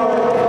The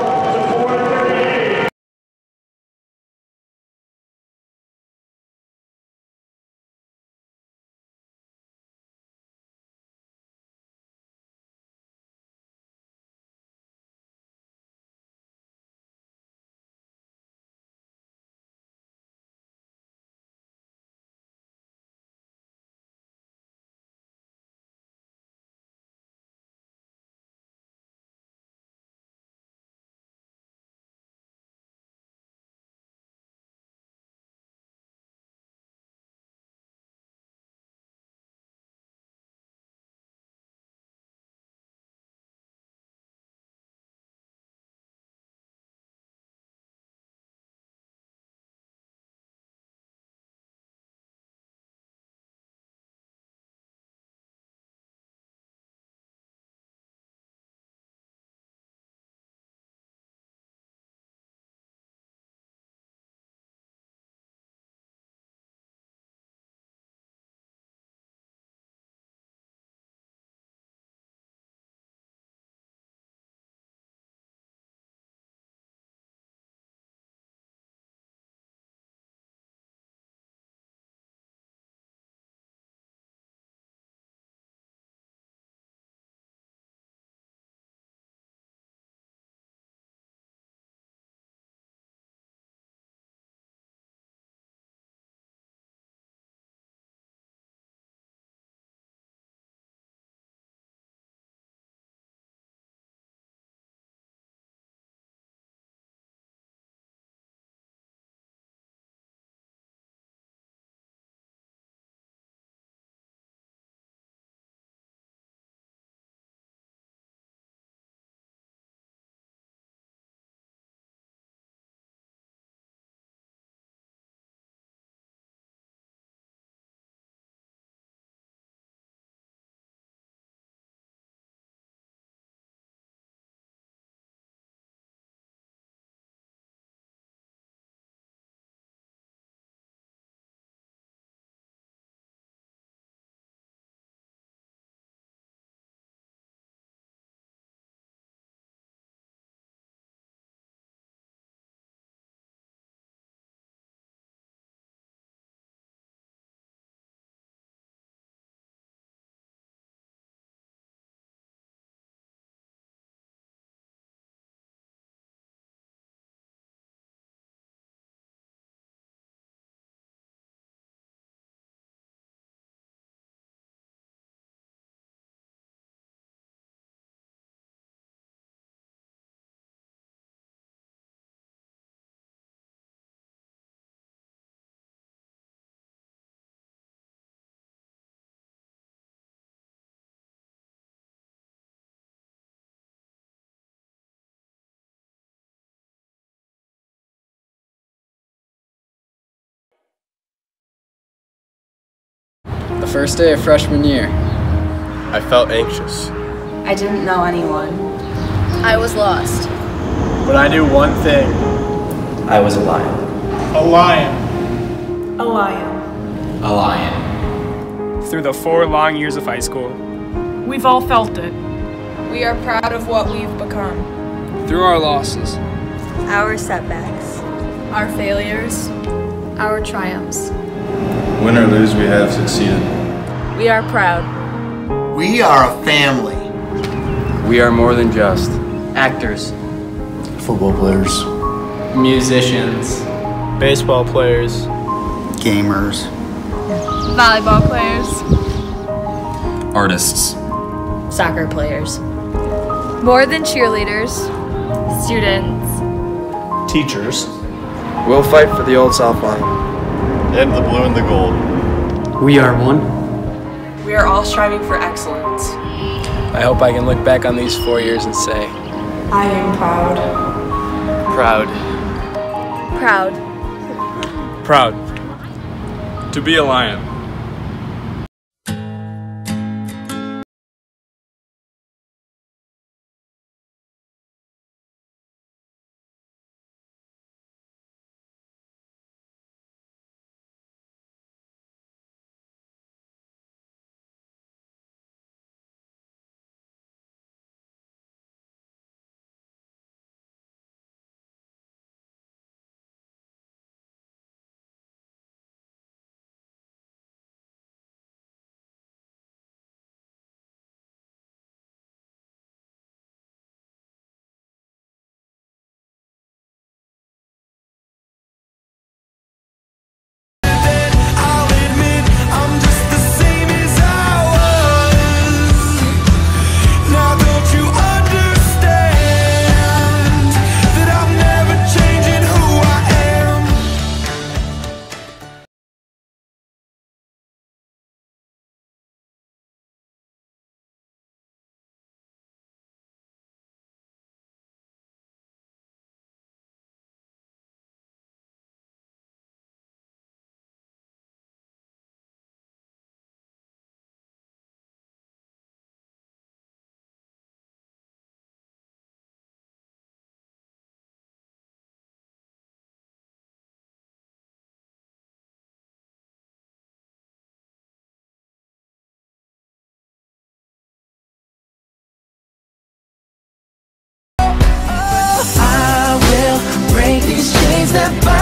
first day of freshman year. I felt anxious. I didn't know anyone. I was lost. But I knew one thing. I was a lion. A lion. A lion. A lion. Through the four long years of high school, We've all felt it. We are proud of what we've become. Through our losses. Our setbacks. Our failures. Our triumphs. Win or lose, we have succeeded. We are proud. We are a family. We are more than just Actors. Football players, musicians. Baseball players. gamers, Volleyball players. Artists. Soccer players. More than cheerleaders. Students. Teachers. We'll fight for the old South Lyon. and the blue and the gold. We are one. We are all striving for excellence. I hope I can look back on these four years and say, I am proud. proud. Proud. proud to be a lion. Chains that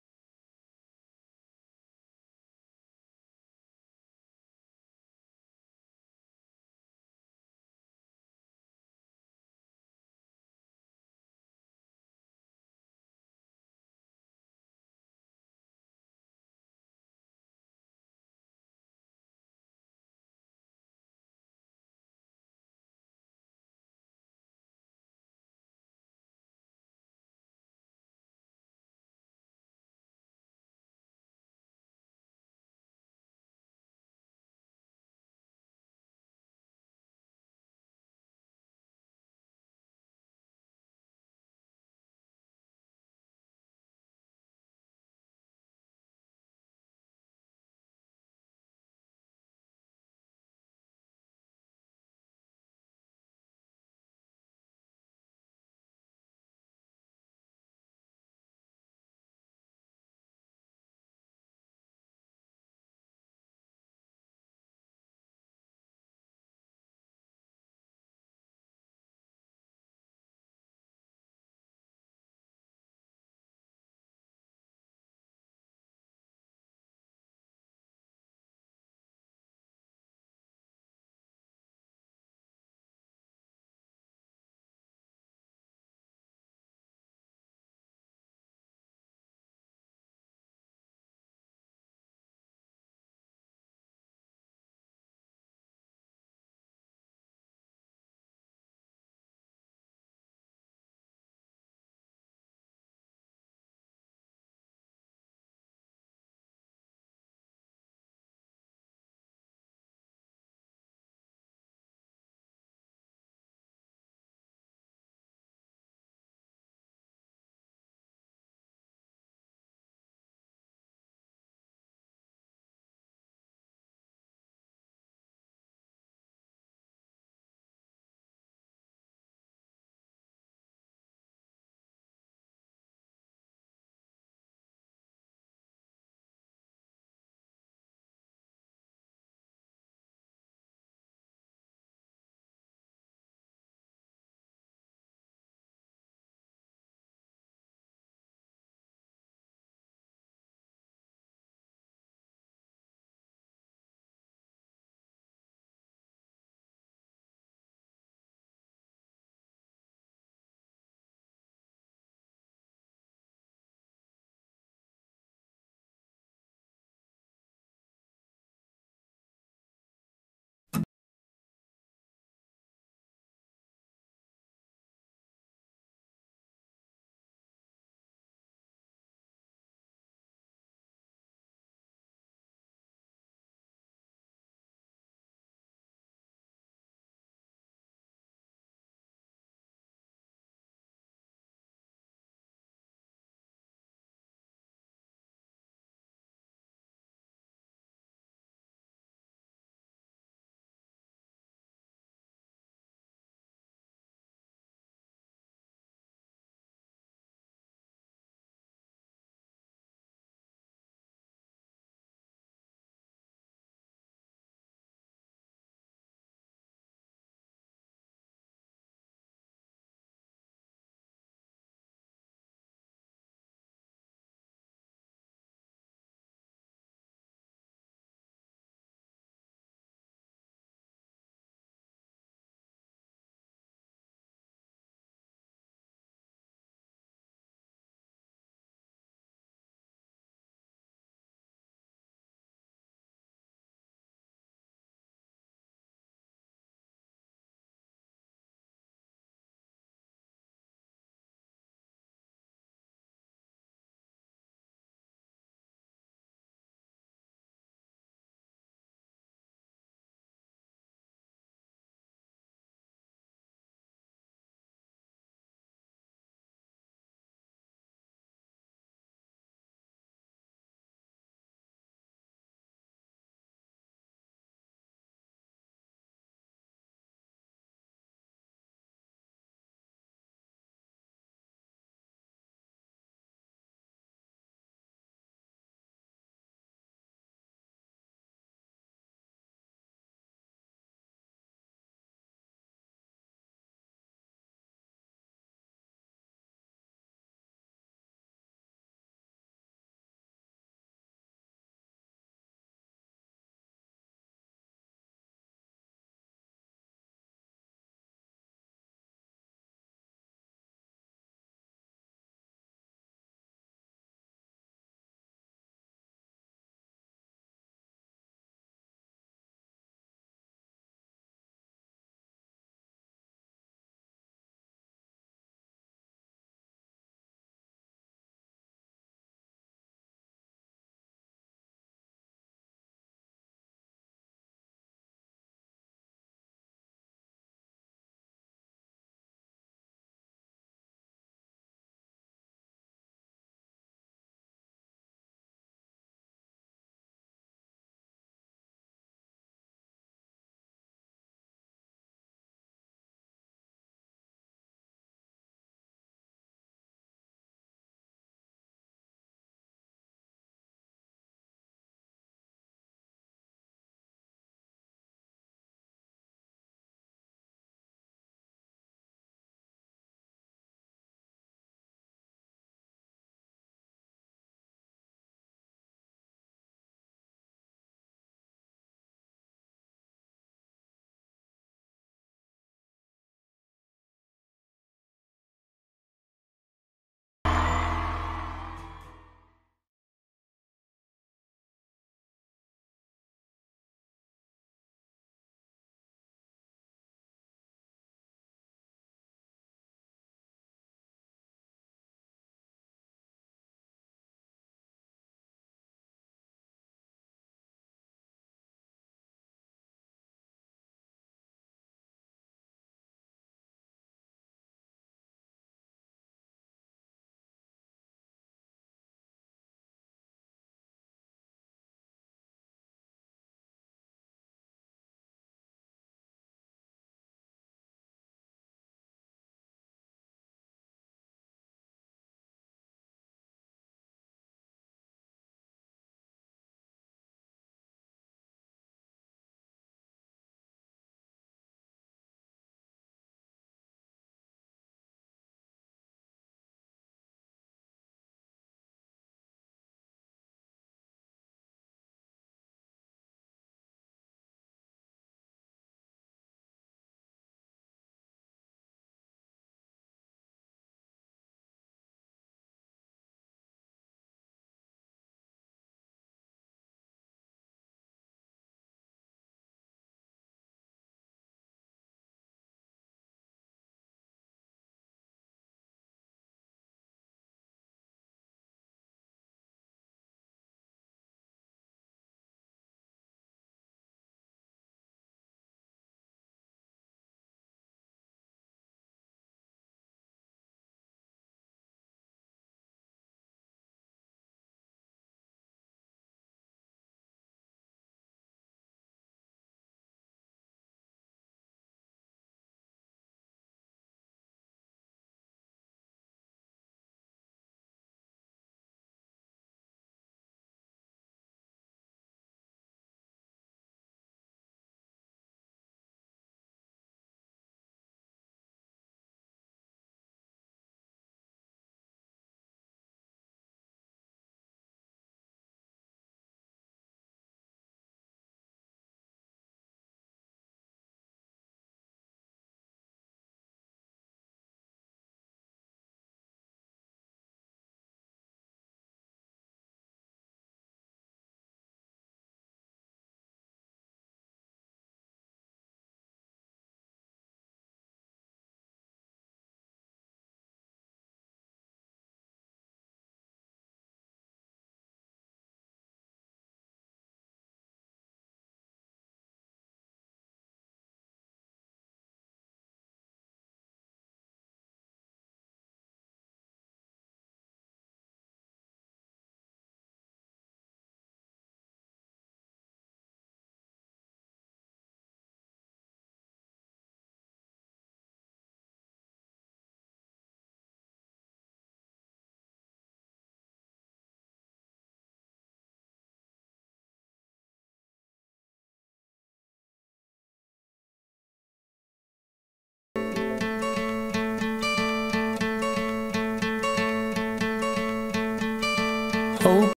Oh.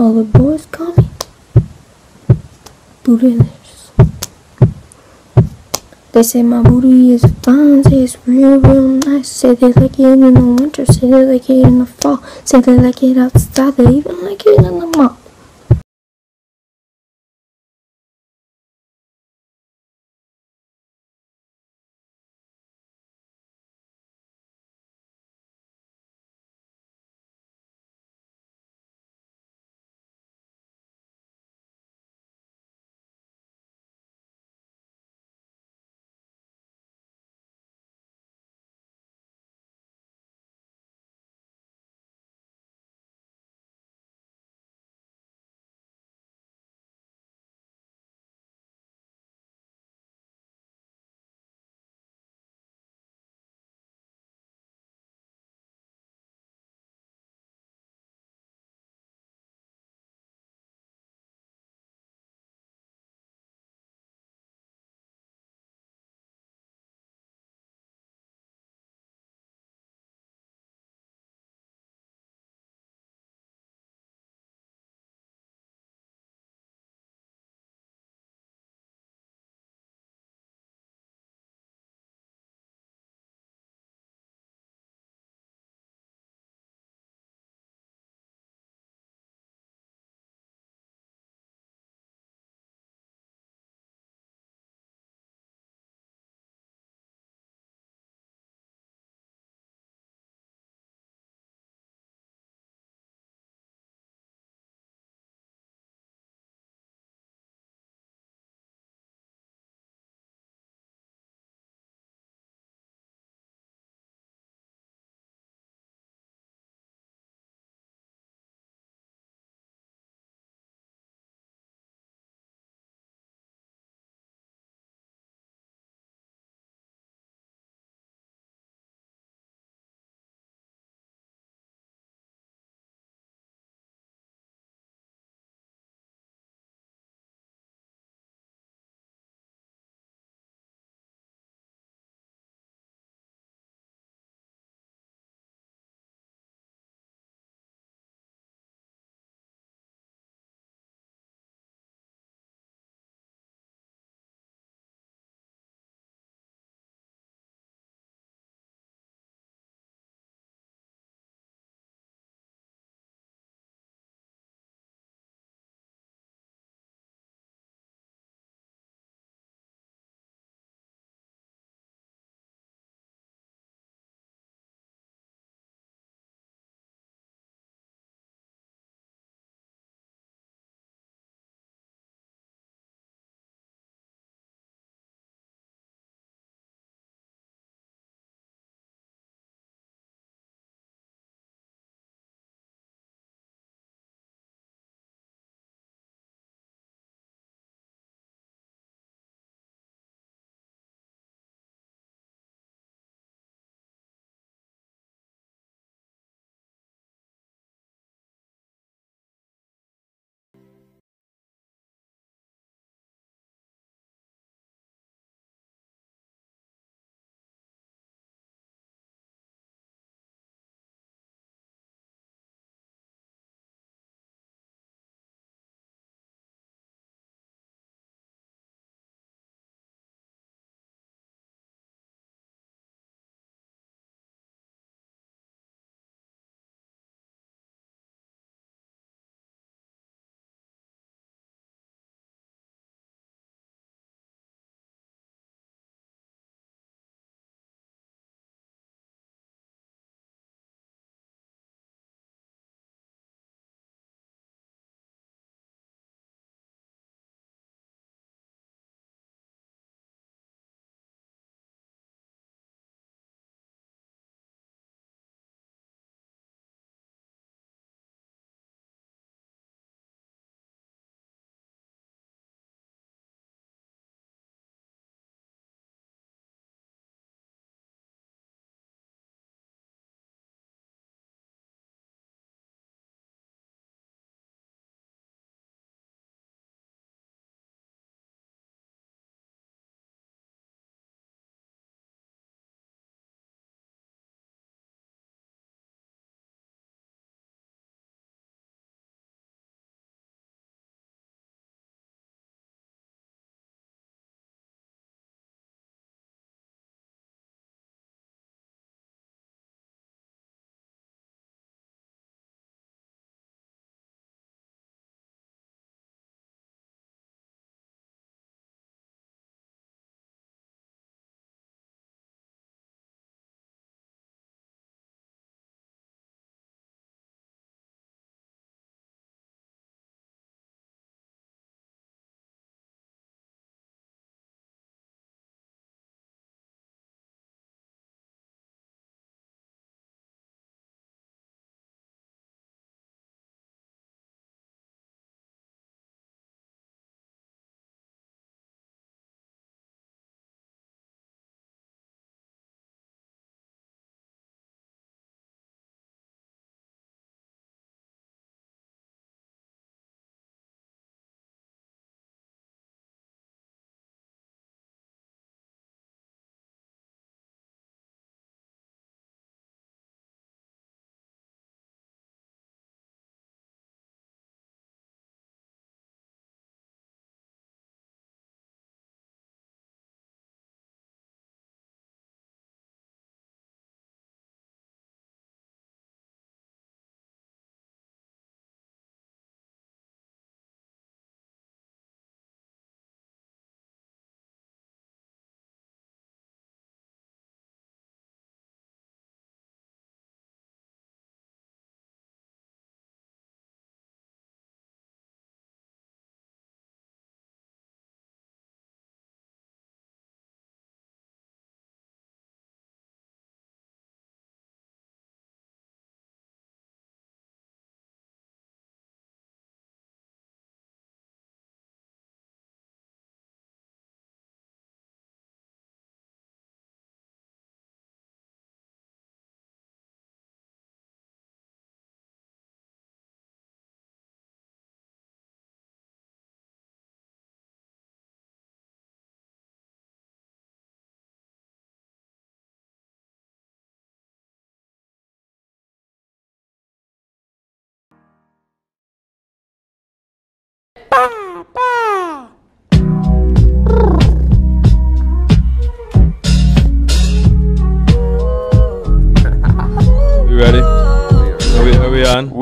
All the boys call me Bootylicious. They say my booty is fine, say it's real, real nice. Say they like it in the winter, say they like it in the fall. Say they like it outside, they even like it in the mall.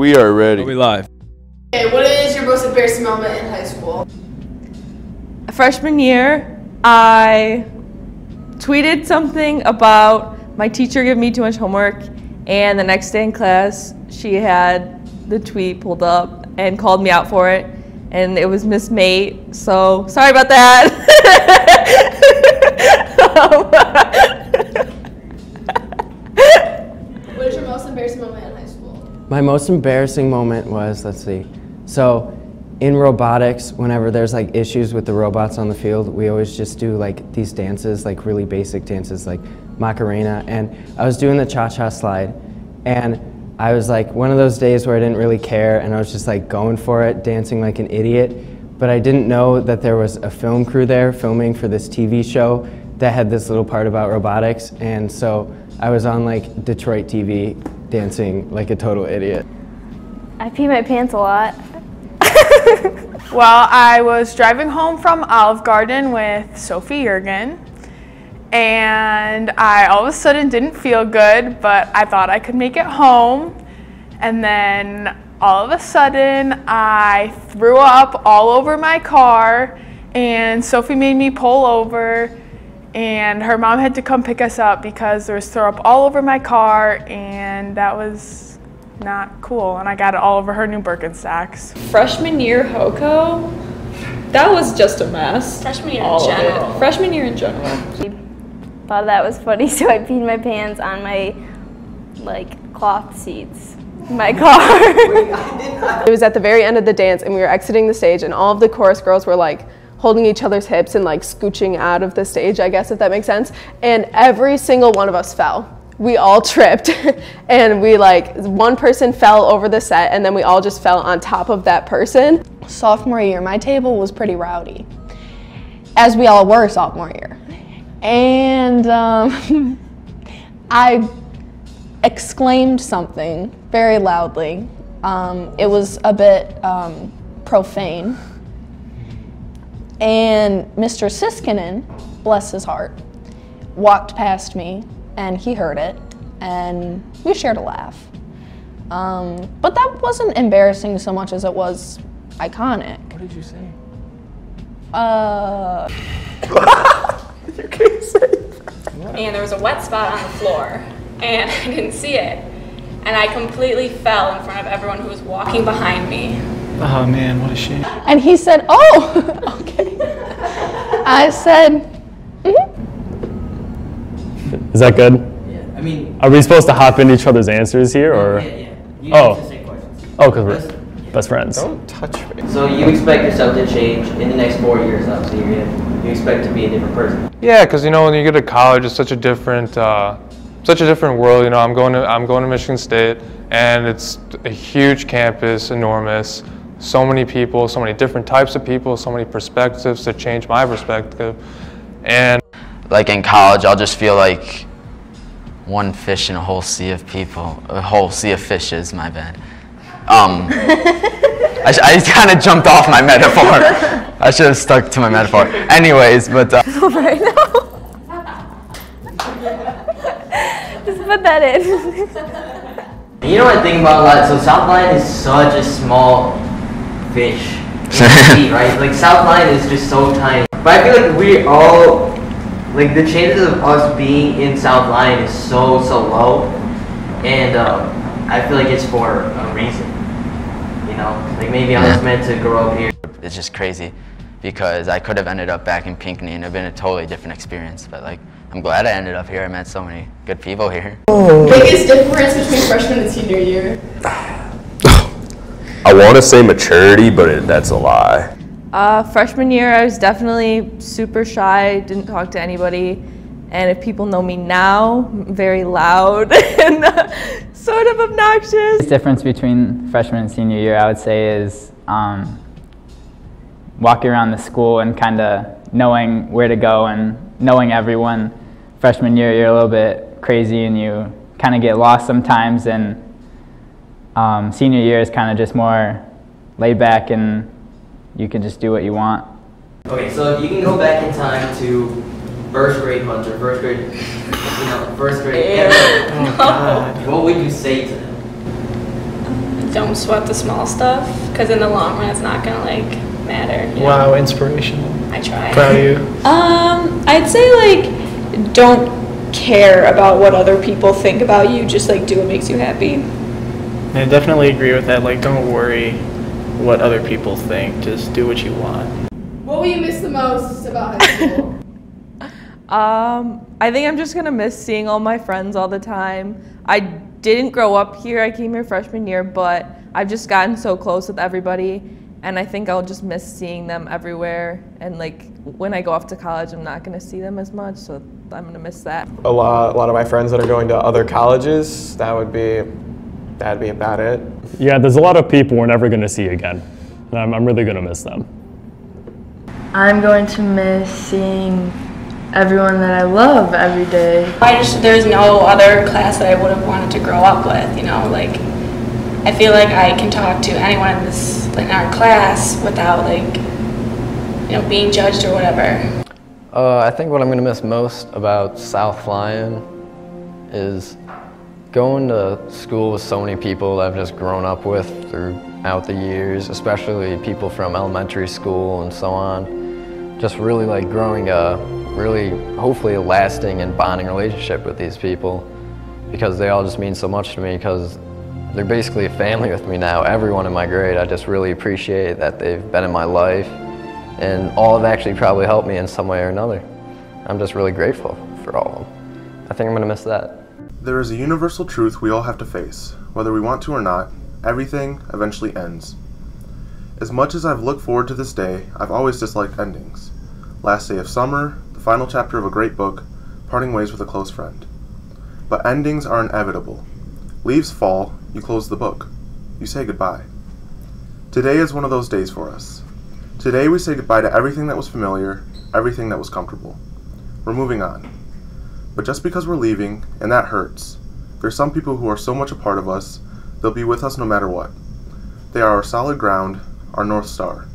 We are ready. Are we live? Okay, what is your most embarrassing moment in high school? Freshman year, I tweeted something about my teacher giving me too much homework, and the next day in class, she had the tweet pulled up and called me out for it, and it was Miss Mate. So sorry about that. Um, What is your most embarrassing moment in high school? My most embarrassing moment was, let's see, so in robotics, whenever there's like issues with the robots on the field, we always just do like these dances, like really basic dances like Macarena. And I was doing the cha-cha slide and I was like one of those days where I didn't really care and I was just like going for it, dancing like an idiot. But I didn't know that there was a film crew there filming for this TV show that had this little part about robotics. And so I was on like Detroit TV dancing like a total idiot. I pee my pants a lot. Well, I was driving home from Olive Garden with Sophie Jurgen, and I all of a sudden didn't feel good, but I thought I could make it home. And then all of a sudden, I threw up all over my car, and Sophie made me pull over, and her mom had to come pick us up because there was throw up all over my car, and that was not cool. And I got it all over her new Birkenstocks. Freshman year Hoko, that was just a mess. Freshman year All in general. Freshman year in general. Thought that was funny, so I peed my pants on my like cloth seats. My car. It was at the very end of the dance, and we were exiting the stage, and all of the chorus girls were like holding each other's hips and like scooching out of the stage, I guess, if that makes sense. And every single one of us fell. We all tripped, and we like, one person fell over the set, and then we all just fell on top of that person. Sophomore year, my table was pretty rowdy, as we all were sophomore year. And um, I exclaimed something very loudly. Um, it was a bit um, profane. And Mr. Siskinen, bless his heart, walked past me and he heard it and we shared a laugh. Um, but that wasn't embarrassing so much as it was iconic. What did you say? Uh, and there was a wet spot on the floor, and I didn't see it. And I completely fell in front of everyone who was walking behind me. Oh man, what a shame. and he said, Oh, okay. I said, Is that good? Yeah, I mean. Are we supposed to hop into each other's answers here, or? Yeah, yeah. You oh. get to say questions. Oh, because we're best friends. Don't touch me. So you expect yourself to change in the next four years, obviously. You're gonna, you expect to be a different person. Yeah, because you know when you get to college, it's such a different, uh, such a different world. You know, I'm going to I'm going to Michigan State, and it's a huge campus, enormous. So many people, so many different types of people, so many perspectives to change my perspective, and like in college, I'll just feel like one fish in a whole sea of people, a whole sea of fishes. My bad. Um, I, sh- I kind of jumped off my metaphor. I should have stuck to my metaphor. Anyways, but uh, right now. Just put that in. You know what I think about a lot? So South Lyon is such a small fish, in sea, right? Like South Lyon is just so tiny. But I feel like we all, like the chances of us being in South Lyon is so so low, and um, I feel like it's for a reason. You know, like maybe I was meant to grow up here. it's just crazy because I could have ended up back in Pinckney and it'd been a totally different experience. But like, I'm glad I ended up here. I met so many good people here. Biggest difference between freshman and senior year? I want to say maturity, but it, that's a lie. Uh, freshman year, I was definitely super shy, didn't talk to anybody. And if people know me now, I'm very loud and uh, sort of obnoxious. The difference between freshman and senior year, I would say, is um, walking around the school and kind of knowing where to go and knowing everyone. Freshman year, you're a little bit crazy and you kind of get lost sometimes, and um, senior year is kind of just more laid back and you can just do what you want. Okay, so if you can go back in time to first grade Hunter, first grade, you know, first grade, Ew. Evan, Oh, God. what would you say to them? don't sweat the small stuff because in the long run it's not gonna like matter. you know? Wow, inspirational. I try. Proud of you. Um, I'd say like don't care about what other people think about you. Just like do what makes you happy. I definitely agree with that. Like, don't worry what other people think. Just do what you want. What will you miss the most about high school? Um, I think I'm just gonna miss seeing all my friends all the time. I didn't grow up here. I came here freshman year, but I've just gotten so close with everybody, and I think I'll just miss seeing them everywhere. And like when I go off to college, I'm not gonna see them as much, so I'm gonna miss that. A lot, a lot of my friends that are going to other colleges. That would be, that'd be about it. Yeah, there's a lot of people we're never going to see again. And I'm, I'm really going to miss them. I'm going to miss seeing everyone that I love every day. I just there's no other class that I would have wanted to grow up with. You know, like I feel like I can talk to anyone in this in our class without like you know being judged or whatever. Uh, I think what I'm going to miss most about South Lyon is going to school with so many people that I've just grown up with throughout the years, especially people from elementary school and so on. Just really like growing a really, hopefully a lasting and bonding relationship with these people because they all just mean so much to me because they're basically a family with me now. Everyone in my grade, I just really appreciate that they've been in my life and all have actually probably helped me in some way or another. I'm just really grateful for all of them. I think I'm going to miss that. There is a universal truth we all have to face. Whether we want to or not, everything eventually ends. As much as I've looked forward to this day, I've always disliked endings. Last day of summer, the final chapter of a great book, parting ways with a close friend. But endings are inevitable. Leaves fall, you close the book. You say goodbye. Today is one of those days for us. Today we say goodbye to everything that was familiar, everything that was comfortable. We're moving on. But just because we're leaving, and that hurts, there's some people who are so much a part of us, they'll be with us no matter what. They are our solid ground, our North Star,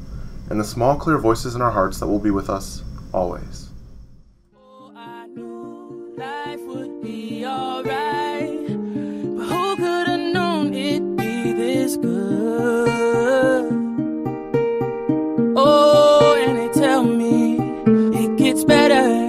and the small, clear voices in our hearts that will be with us always. Oh, and they tell me it gets better.